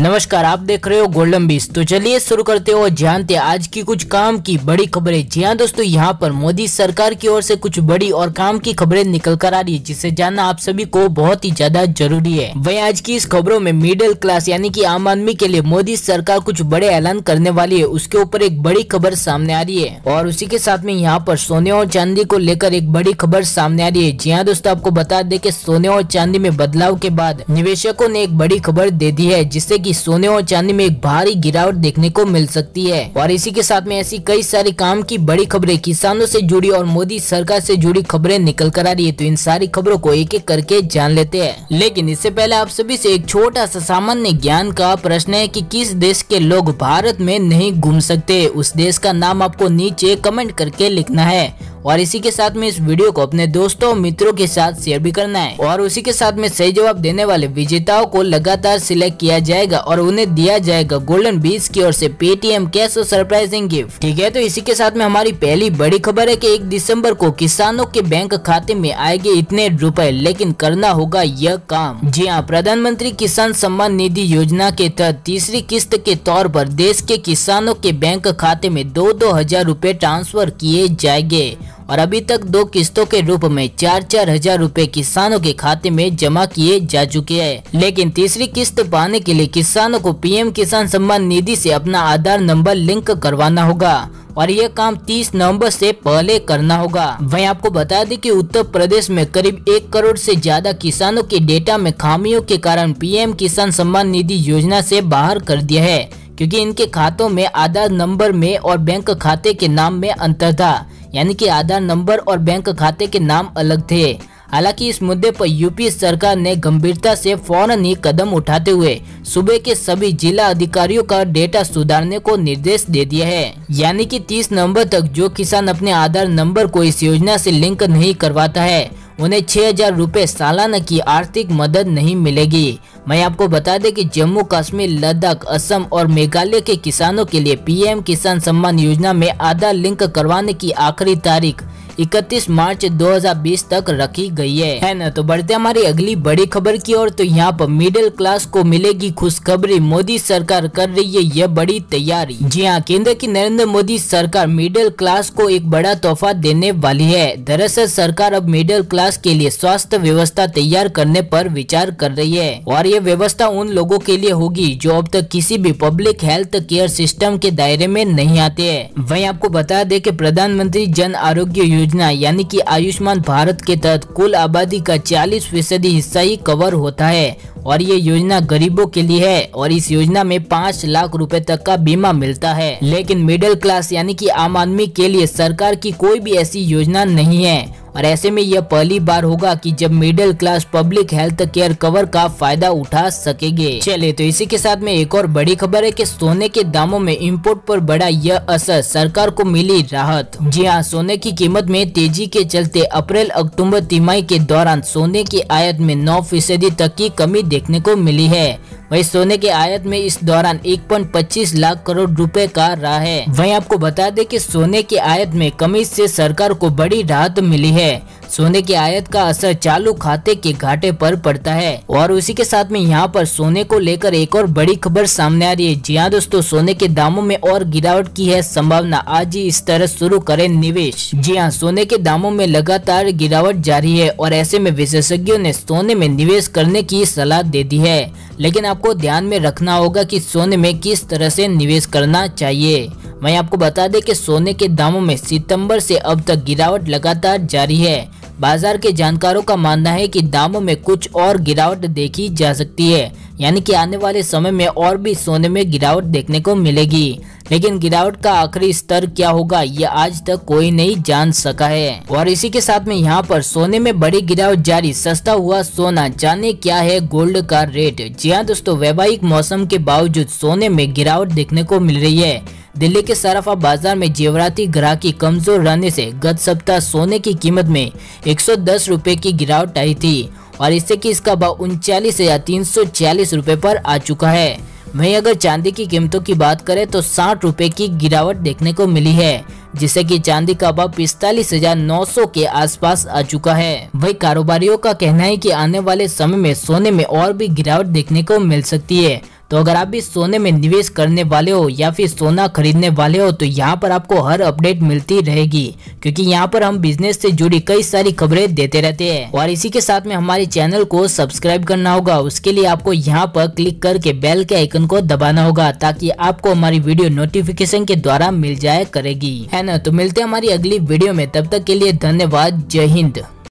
नमस्कार, आप देख रहे हो गोल्डन बीस तो चलिए शुरू करते हो जानते आज की कुछ काम की बड़ी खबरें। जी हाँ दोस्तों, यहाँ पर मोदी सरकार की ओर से कुछ बड़ी और काम की खबरें निकल कर आ रही है, जिसे जानना आप सभी को बहुत ही ज़्यादा ज़रूरी है। वही आज की इस खबरों में मिडिल क्लास यानी कि आम आदमी के लिए मोदी सरकार कुछ बड़े ऐलान करने वाली है, उसके ऊपर एक बड़ी खबर सामने आ रही है। और उसी के साथ में यहाँ पर सोने और चांदी को लेकर एक बड़ी खबर सामने आ रही है। जी हाँ दोस्तों, आपको बता दे की सोने और चांदी में बदलाव के बाद निवेशकों ने एक बड़ी खबर दे दी है, जिससे की सोने और चांदी में एक भारी गिरावट देखने को मिल सकती है। और इसी के साथ में ऐसी कई सारी काम की बड़ी खबरें, किसानों से जुड़ी और मोदी सरकार से जुड़ी खबरें निकल कर आ रही है तो इन सारी खबरों को एक एक करके जान लेते हैं। लेकिन इससे पहले आप सभी से एक छोटा सा सामान्य ज्ञान का प्रश्न है कि किस देश के लोग भारत में नहीं घूम सकते? उस देश का नाम आपको नीचे कमेंट करके लिखना है। और इसी के साथ में इस वीडियो को अपने दोस्तों और मित्रों के साथ शेयर भी करना है। और उसी के साथ में सही जवाब देने वाले विजेताओं को लगातार सिलेक्ट किया जाएगा और उन्हें दिया जाएगा गोल्डन बीस की ओर से पेटीएम कैश और सरप्राइजिंग गिफ्ट ठीक है तो इसी के साथ में हमारी पहली बड़ी खबर है की एक दिसंबर को किसानों के बैंक खाते में आएँगे इतने रुपए, लेकिन करना होगा यह काम। जी हाँ प्रधानमंत्री किसान सम्मान निधि योजना के तहत तीसरी किस्त के तौर पर देश के किसानों के बैंक खाते में दो दो हज़ार रूपए ट्रांसफ़र किए जाएँगे। और अभी तक दो किस्तों के रूप में चार चार हज़ार रूपए किसानों के खाते में जमा किए जा चुके हैं। लेकिन तीसरी किस्त पाने के लिए किसानों को पीएम किसान सम्मान निधि से अपना आधार नंबर लिंक करवाना होगा और यह काम 30 नवंबर से पहले करना होगा। वहीं आपको बता दें कि उत्तर प्रदेश में करीब एक करोड़ से ज़्यादा किसानों के डेटा में खामियों के कारण पीएम किसान सम्मान निधि योजना से बाहर कर दिया है, क्योंकि इनके खातों में आधार नंबर में और बैंक खाते के नाम में अंतर था। यानी कि आधार नंबर और बैंक खाते के नाम अलग थे। हालाँकि इस मुद्दे पर यूपी सरकार ने गंभीरता से फ़ौरन ही कदम उठाते हुए सुबह के सभी जिला अधिकारियों का डेटा सुधारने को निर्देश दे दिया है। यानी कि 30 नवंबर तक जो किसान अपने आधार नंबर को इस योजना से लिंक नहीं करवाता है उन्हें छह हज़ार रूपए सालाना की आर्थिक मदद नहीं मिलेगी। मैं आपको बता दें कि जम्मू कश्मीर, लद्दाख, असम और मेघालय के किसानों के लिए पीएम किसान सम्मान योजना में आधार लिंक करवाने की आखिरी तारीख 31 मार्च 2020 तक रखी गई है। है ना? तो बढ़ते हमारी अगली बड़ी खबर की ओर। तो यहाँ पर मिडिल क्लास को मिलेगी खुशखबरी। मोदी सरकार कर रही है यह बड़ी तैयारी। जी हाँ केंद्र की नरेंद्र मोदी सरकार मिडिल क्लास को एक बड़ा तोहफा देने वाली है। दरअसल सरकार अब मिडिल क्लास के लिए स्वास्थ्य व्यवस्था तैयार करने पर विचार कर रही है। और ये व्यवस्था उन लोगों के लिए होगी जो अब तक किसी भी पब्लिक हेल्थ केयर सिस्टम के दायरे में नहीं आते हैं। वही आपको बता दे की प्रधानमंत्री जन आरोग्य योजना योजना, यानी कि आयुष्मान भारत के तहत कुल आबादी का 40 फ़ीसदी हिस्सा ही कवर होता है। और ये योजना गरीबों के लिए है और इस योजना में पाँच लाख रुपए तक का बीमा मिलता है। लेकिन मिडिल क्लास यानी कि आम आदमी के लिए सरकार की कोई भी ऐसी योजना नहीं है। और ऐसे में यह पहली बार होगा कि जब middle class public health care cover का फ़ायदा उठा सकेंगे। चले तो इसी के साथ में एक और बड़ी खबर है कि सोने के दामों में इंपोर्ट पर बड़ा यह असर सरकार को मिली राहत। जी हाँ सोने की कीमत में तेज़ी के चलते अप्रैल अक्टूबर तिमाही के दौरान सोने की आयत में नौ फ़ीसदी तक की कमी देखने को मिली है। वही सोने के आयत में इस दौरान 1.25 लाख करोड़ रुपए का रहा है। वहीं आपको बता दें कि सोने की आयत में कमी से सरकार को बड़ी राहत मिली है। सोने की आयत का असर चालू खाते के घाटे पर पड़ता है। और उसी के साथ में यहाँ पर सोने को लेकर एक और बड़ी खबर सामने आ रही है। जी हाँ दोस्तों, सोने के दामों में और गिरावट की है संभावना। आज ही इस तरह शुरू करें निवेश। जी हाँ सोने के दामों में लगातार गिरावट जारी है और ऐसे में विशेषज्ञों ने सोने में निवेश करने की सलाह दे दी है। लेकिन आपको ध्यान में रखना होगा कि सोने में किस तरह से निवेश करना चाहिए। मैं आपको बता दें कि सोने के दामों में सितंबर से अब तक गिरावट लगातार जारी है। बाज़ार के जानकारों का मानना है कि दामों में कुछ और गिरावट देखी जा सकती है, यानी कि आने वाले समय में और भी सोने में गिरावट देखने को मिलेगी। लेकिन गिरावट का आखिरी स्तर क्या होगा, ये आज तक कोई नहीं जान सका है। और इसी के साथ में यहाँ पर सोने में बड़ी गिरावट जारी, सस्ता हुआ सोना, जाने क्या है गोल्ड का रेट। जी हाँ दोस्तों, वैवाहिक मौसम के बावजूद सोने में गिरावट देखने को मिल रही है। दिल्ली के सराफा बाज़ार में जेवराती ग्राहकी कमज़ोर रहने से गत सप्ताह सोने की कीमत में 110 रुपए की गिरावट आई थी। और इससे कि इसका भाव उनचालीस हज़ार तीन सौ छियालीस रूपए पर आ चुका है। वहीं अगर चांदी की कीमतों की बात करें तो साठ रुपए की गिरावट देखने को मिली है। जिससे कि चांदी का भाव पिस्तालीस हज़ार नौ सौ के आसपास आ चुका है। वही कारोबारियों का कहना है कि आने वाले समय में सोने में और भी गिरावट देखने को मिल सकती है। तो अगर आप भी सोने में निवेश करने वाले हो या फिर सोना खरीदने वाले हो तो यहाँ पर आपको हर अपडेट मिलती रहेगी, क्योंकि यहाँ पर हम बिज़नेस से जुड़ी कई सारी खबरें देते रहते हैं। और इसी के साथ में हमारे चैनल को सब्सक्राइब करना होगा। उसके लिए आपको यहाँ पर क्लिक करके बेल के आइकन को दबाना होगा, ताकि आपको हमारी वीडियो नोटिफिकेशन के द्वारा मिल जाए करेगी। है ना? तो मिलते हैं हमारी अगली वीडियो में। तब तक के लिए धन्यवाद। जय हिंद।